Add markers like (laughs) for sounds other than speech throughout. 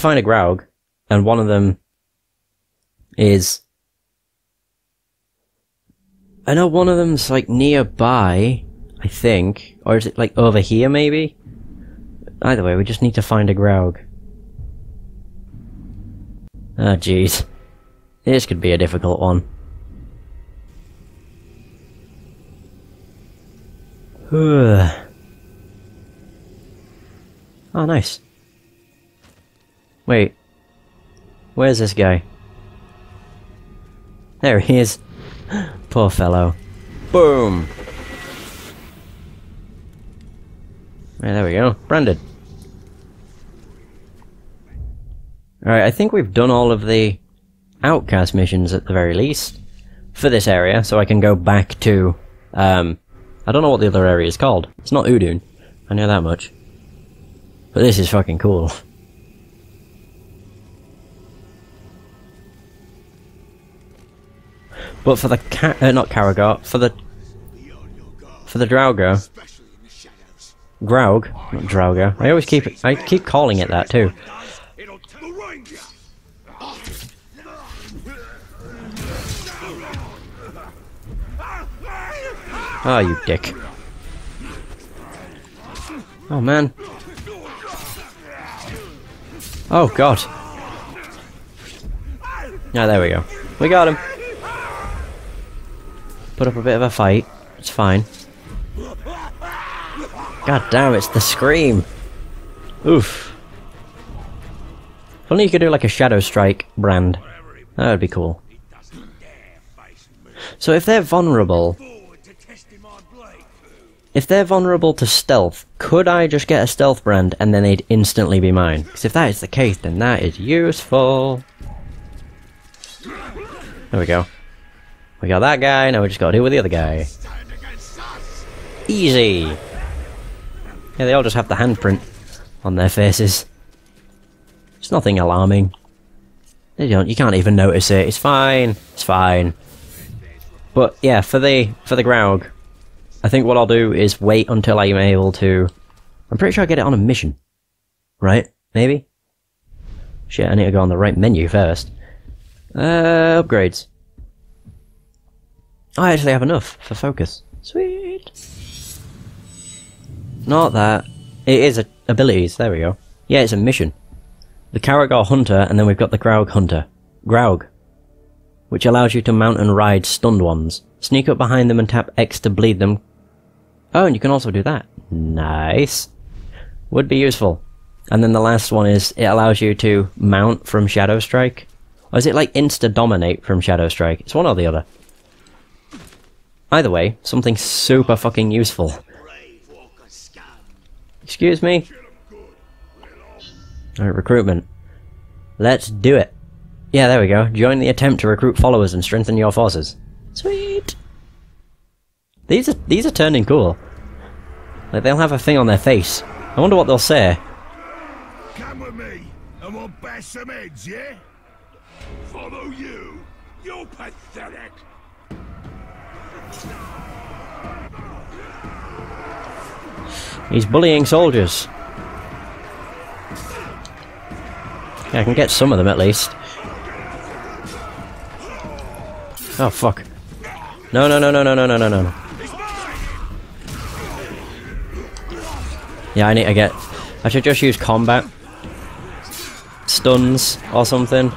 find a Graug, and one of them is. I know one of them's like nearby, I think. Or is it like over here maybe? Either way, we just need to find a Graug. Ah, oh, jeez. This could be a difficult one. oh, (sighs) nice. Wait. Where's this guy? There he is. (gasps) Poor fellow. Boom! Right, there we go. Branded. Alright, I think we've done all of the outcast missions at the very least for this area, so I can go back to, um, I don't know what the other area is called. It's not Udun. I know that much. But this is fucking cool. (laughs) But for the ca uh, not Caragor, for the for the Draugr, Graug, not Draugr. I always keep I keep calling it that too. Oh, you dick. Oh, man. Oh, God. Yeah, there we go. We got him. Put up a bit of a fight. It's fine. God damn, it's the scream. Oof. If only you could do like a Shadow Strike brand. That would be cool. So if they're vulnerable, if they're vulnerable to stealth, could I just get a stealth brand and then they'd instantly be mine? Because if that is the case, then that is useful. There we go. We got that guy, now we just gotta deal with the other guy. Easy! Yeah, they all just have the handprint on their faces. It's nothing alarming. They don't, you can't even notice it, it's fine, it's fine. But yeah, for the, for the Graug, I think what I'll do is wait until I'm able to... I'm pretty sure I get it on a mission. Right? Maybe? Shit, I need to go on the right menu first. Uh, upgrades. I actually have enough for focus. Sweet! Not that. It is abilities, there we go. Yeah, it's a mission. The Caragor Hunter, and then we've got the Graug Hunter. Graug. Which allows you to mount and ride stunned ones. Sneak up behind them and tap X to bleed them, Oh, and you can also do that. Nice. Would be useful. And then the last one is it allows you to mount from Shadow Strike. Or is it like insta-dominate from Shadow Strike? It's one or the other. Either way, something super fucking useful. Excuse me? Alright, recruitment. Let's do it. Yeah, there we go. Join the attempt to recruit followers and strengthen your forces. Sweet! These are these are turning cool. Like they'll have a thing on their face. I wonder what they'll say. Come with me, and we'll bash some heads, yeah? Follow you. You're pathetic. He's bullying soldiers. Yeah, I can get some of them at least. Oh fuck. No no no no no no no no no. Yeah, I need to get... I should just use combat. Stuns or something.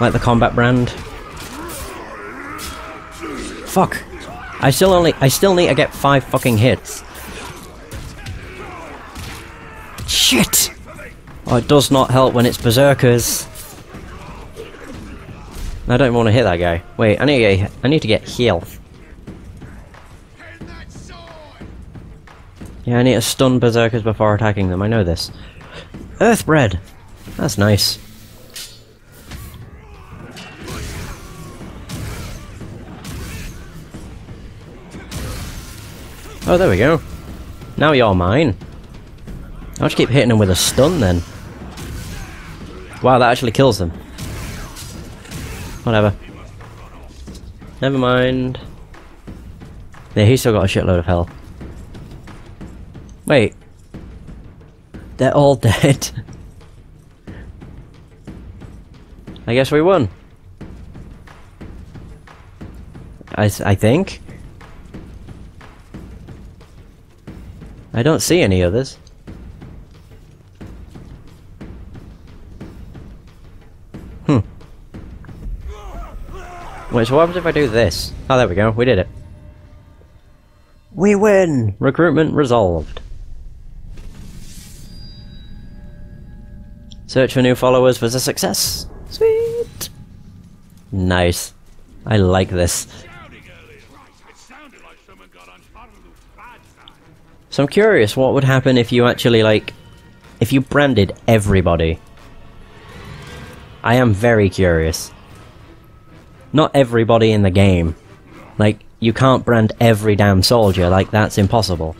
Like the combat brand. Fuck. I still only- I still need to get five fucking hits. Shit! Oh, it does not help when it's berserkers. I don't want to hit that guy. Wait, I need to get, I need to get health. Yeah, I need to stun berserkers before attacking them, I know this. Earthbread! That's nice. Oh, there we go. Now you're mine. I'll just keep hitting them with a stun then. Wow, that actually kills them. Whatever. Never mind. Yeah, he's still got a shitload of health. Wait. They're all (laughs) dead. I guess we won. I, I think. I don't see any others. Hmm. Wait, so what happens if I do this? Oh, there we go. We did it. We win! Recruitment resolved. Search for new followers was a success. Sweet! Nice. I like this. So I'm curious what would happen if you actually, like, if you branded everybody. I am very curious. Not everybody in the game. Like, you can't brand every damn soldier, like, that's impossible.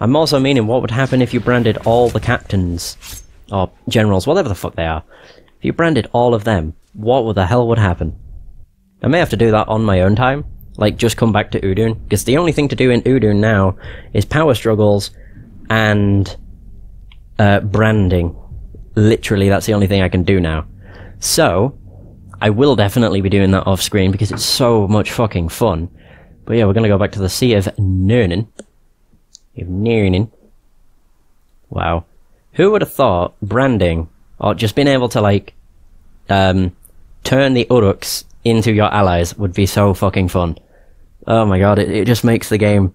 I'm also meaning what would happen if you branded all the captains, or generals, whatever the fuck they are. If you branded all of them, what the hell would happen? I may have to do that on my own time, like just come back to Udun, because the only thing to do in Udun now is power struggles and uh, branding. Literally, that's the only thing I can do now. So, I will definitely be doing that off screen because it's so much fucking fun. But yeah, we're gonna go back to the Sea of Nurnen. Of Nurnen. Wow. Who would have thought branding, or just being able to like, um, turn the Uruks into your allies would be so fucking fun. Oh my god, it, it just makes the game,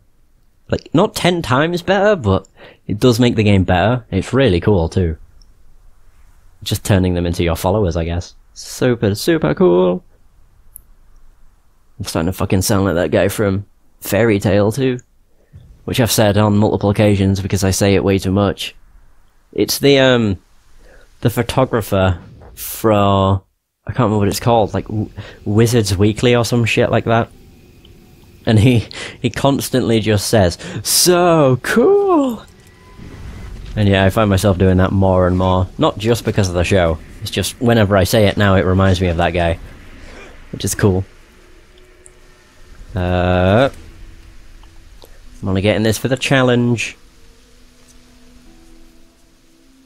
like, not ten times better, but it does make the game better. It's really cool too. Just turning them into your followers, I guess. Super, super cool. I'm starting to fucking sound like that guy from Fairy Tail too. Which I've said on multiple occasions because I say it way too much. It's the, um, the photographer for, I can't remember what it's called, like Wizards Weekly or some shit like that. And he, he constantly just says, so cool! And yeah, I find myself doing that more and more. Not just because of the show. It's just whenever I say it now, it reminds me of that guy. Which is cool. Uh, I'm only getting this for the challenge.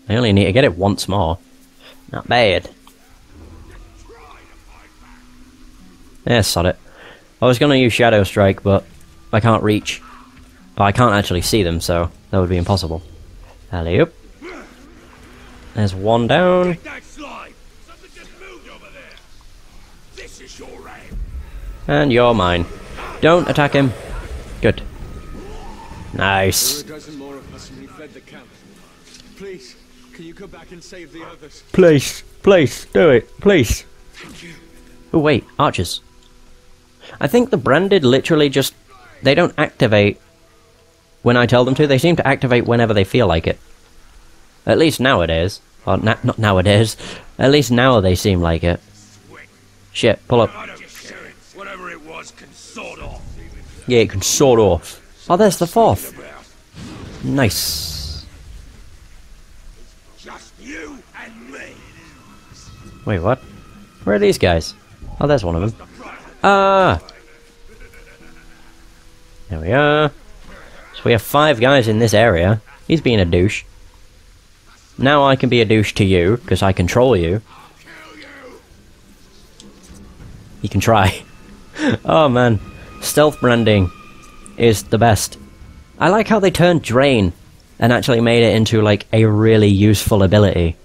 I only need to get it once more. Not bad. Yeah, sod it. I was gonna use Shadow Strike, but I can't reach. Well, I can't actually see them, so that would be impossible. Alley up. There's one down. Take that slide. Something just moved over there. This is your. And you're mine. Don't attack him. Good. Nice. There are a dozen more of us and we fled the camp. Please, can you go back and save the others? Please, please, do it, please. Thank you. Oh wait, archers. I think the branded literally just they don't activate when I tell them to. They seem to activate whenever they feel like it. At least nowadays. Or na- not nowadays. (laughs) At least now they seem like it. Shit, pull up. Yeah, it can sort off. Oh, there's the fourth. Nice. Wait, what? Where are these guys? Oh, there's one of them. Ah! There we are. So we have five guys in this area. He's being a douche. Now I can be a douche to you, because I control you. You can try. (laughs) oh man. Stealth branding is the best. I like how they turned Drain and actually made it into like a really useful ability.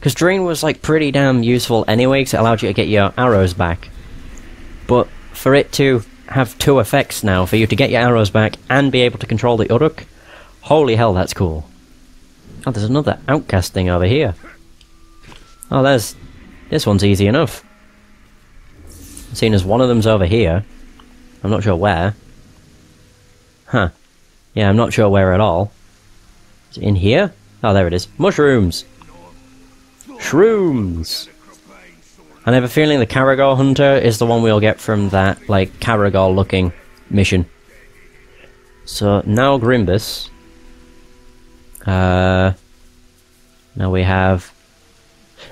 Because Drain was like pretty damn useful anyway, because it allowed you to get your arrows back. But for it to have two effects now, for you to get your arrows back and be able to control the Uruk, holy hell, that's cool. Oh, there's another outcast thing over here. Oh, there's... This one's easy enough. Seeing as one of them's over here. I'm not sure where. Huh. Yeah, I'm not sure where at all. Is it in here? Oh, there it is. Mushrooms! Shrooms! I have a feeling the Caragor Hunter is the one we'll get from that, like, Caragor looking mission. So, now Grimbus. Uh. Now we have.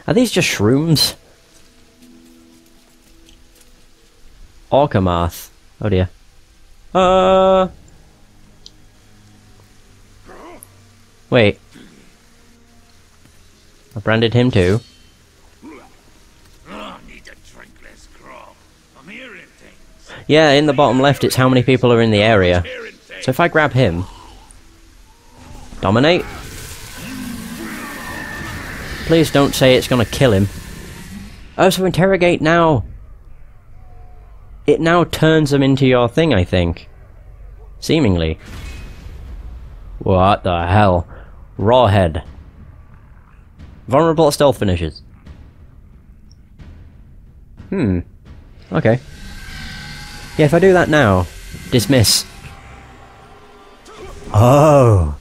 Are these just shrooms? Orcamarth. Oh dear. Uh. Wait. I branded him too. Yeah, in the bottom left it's how many people are in the area. So if I grab him... Dominate? Please don't say it's gonna kill him. Oh, so interrogate now! It now turns them into your thing, I think. Seemingly. What the hell? Rawhead. Vulnerable stealth finishes. Hmm. Okay. Yeah, if I do that now, dismiss. Oh.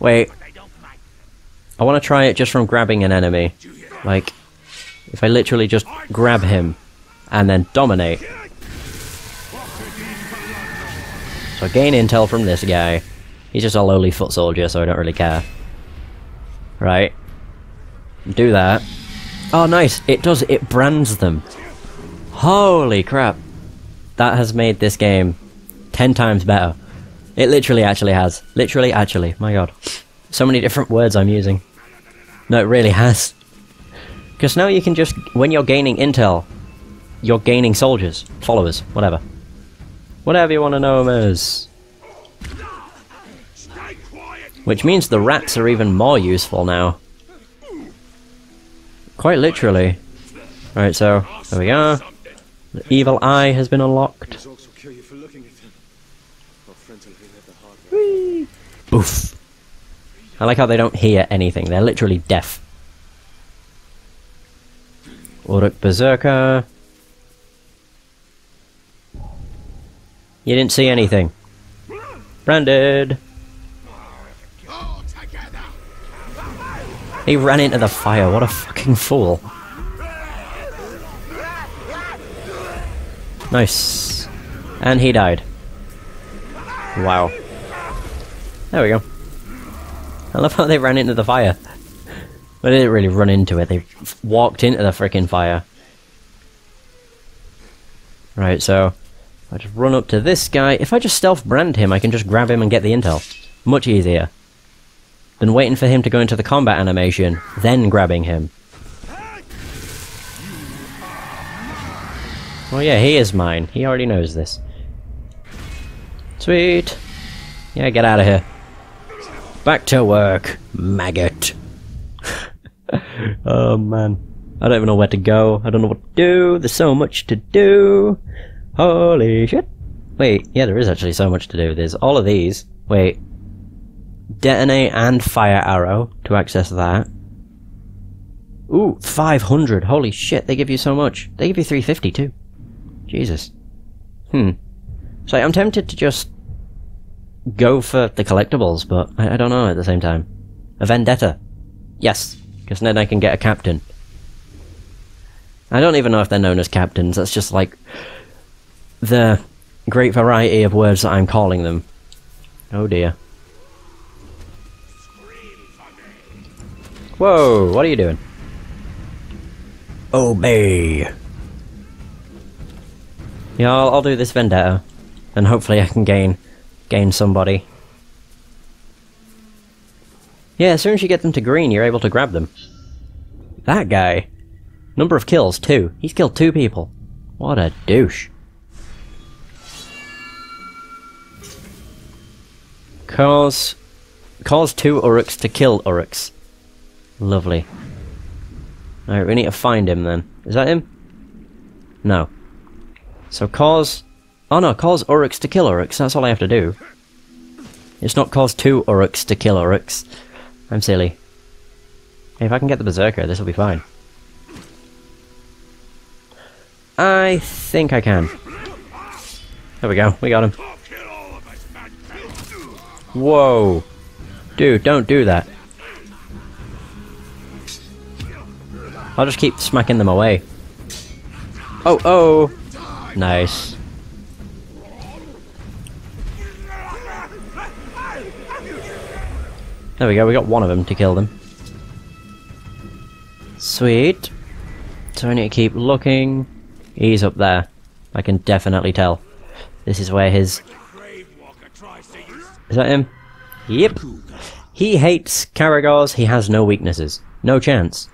Wait. I want to try it just from grabbing an enemy. Like, if I literally just grab him and then dominate. So I gain intel from this guy. He's just a lowly foot soldier, so I don't really care. Right. Do that. Oh, nice. It does. It brands them. Holy crap. That has made this game ten times better. It literally actually has. Literally actually. My god. So many different words I'm using. No, it really has. Because now you can just, when you're gaining intel, you're gaining soldiers, followers, whatever. Whatever you want to know them as. Which means the rats are even more useful now. Quite literally. Right, so, there we go. The evil eye has been unlocked. Boof. I like how they don't hear anything, they're literally deaf. Uruk Berserker. You didn't see anything. Branded. He ran into the fire, what a fucking fool. Nice. And he died. Wow. There we go. I love how they ran into the fire. But they didn't really run into it, they walked into the freaking fire. Right, so I just run up to this guy. If I just stealth brand him, I can just grab him and get the intel. Much easier than waiting for him to go into the combat animation, then grabbing him. Oh yeah, he is mine. He already knows this. Sweet. Yeah, get out of here. Back to work, maggot. (laughs) oh man. I don't even know where to go. I don't know what to do. There's so much to do. Holy shit. Wait, yeah, there is actually so much to do. There's all of these. Wait. Detonate and fire arrow to access that. Ooh, 500. Holy shit, they give you so much. They give you 350 too. Jesus. Hmm. So I'm tempted to just go for the collectibles, but I, I don't know at the same time. A vendetta. Yes, because then I can get a captain. I don't even know if they're known as captains, that's just like the great variety of words that I'm calling them. Oh dear. Whoa, what are you doing? Obey. Yeah, I'll, I'll do this vendetta, and hopefully I can gain gain somebody. Yeah, as soon as you get them to green, you're able to grab them. That guy. Number of kills, two. He's killed two people. What a douche. Cause... Cause two Uruks to kill Uruks. Lovely. Alright, we need to find him then. Is that him? No. So cause... Oh no, cause Uruks to kill Uruks, that's all I have to do. It's not cause two Uruks to kill Uruks. I'm silly. If I can get the Berserker, this will be fine. I think I can. There we go, we got him. Whoa! Dude, don't do that. I'll just keep smacking them away. Oh, oh! Nice. There we go, we got one of them to kill them. Sweet. So I need to keep looking. He's up there. I can definitely tell. This is where his... Is that him? Yep. He hates Caragors, he has no weaknesses. No chance.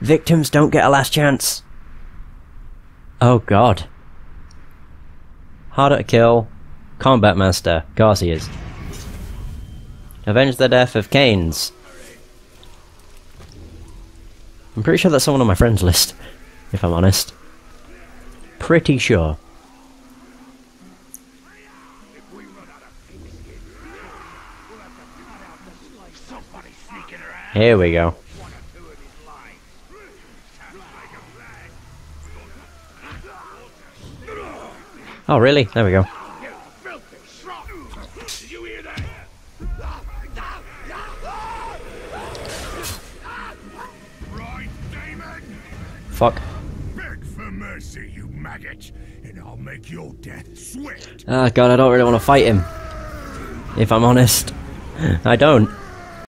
Victims don't get a last chance. Oh god. Harder to kill. Combat master. He is. Avenge the death of Canes. I'm pretty sure that's someone on my friends list, if I'm honest. Pretty sure. Here we go. Oh, really? There we go. Did you hear that? Right, Damon? Fuck. Beg for mercy, you maggot, and I'll make your death swift. Ah, God, I don't really want to fight him. If I'm honest. (laughs) I don't.